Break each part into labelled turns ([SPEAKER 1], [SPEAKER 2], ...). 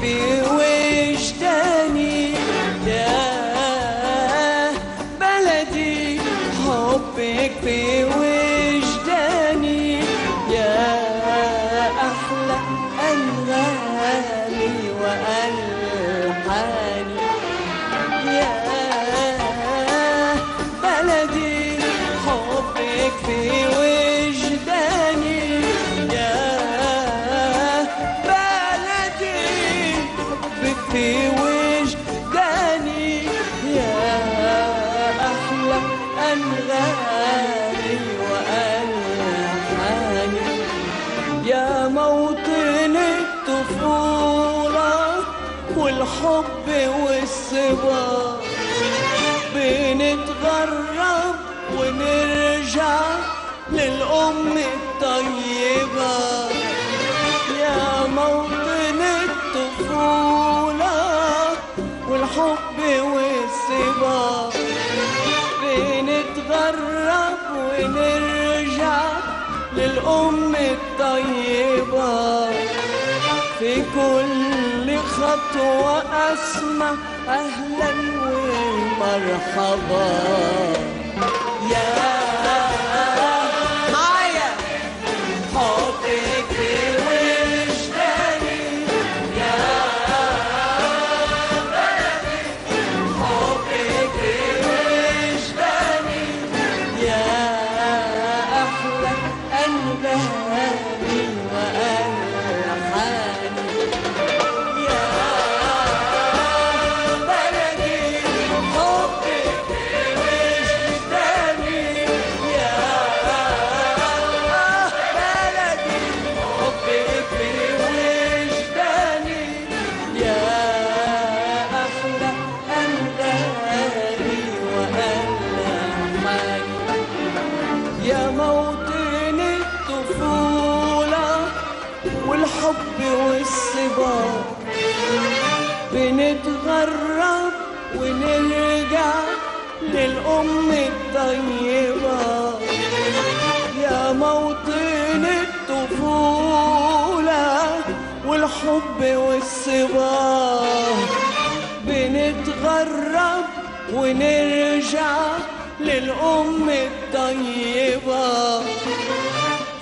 [SPEAKER 1] في وجداني يا بلدي حبك في وجداني يا أحلى أنغامي والحب والصبا بنتغرب ونرجع للأم الطيبة. يا موطن الطفولة والحب والصبا بنتغرب ونرجع للأم الطيبة. في كل خطوة أسمع أهلا ومرحبا. بنتغرب ونرجع للأم الطيبة. يا موطن الطفولة والحب والصبا. بنتغرب ونرجع للأم الطيبة.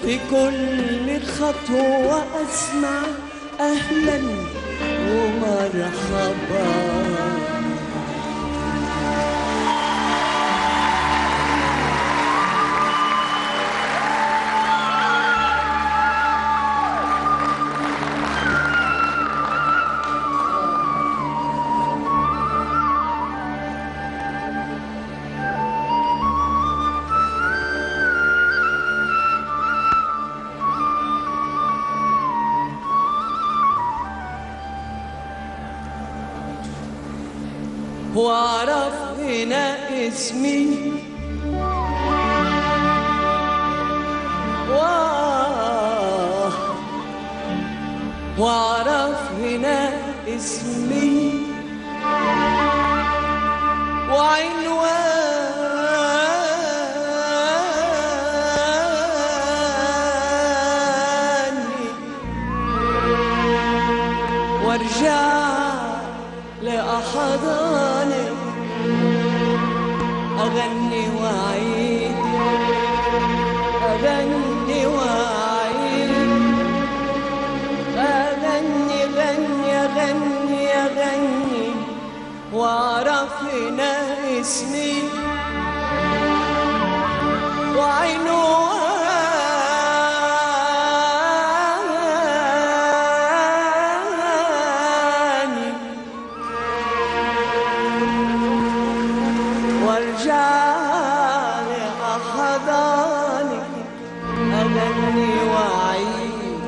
[SPEAKER 1] في كل خطوة أسمع أهلا ومرحبا واعرف هنا اسمي. واعرف هنا اسمي. وعنواني وارجع أغني وأعيد أغني وأعيد أغني غني أغني أغني وأعرف هنا اسمي. وعنواني وارجع لأحضانك أغني وأعيد